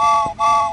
Wow. wow.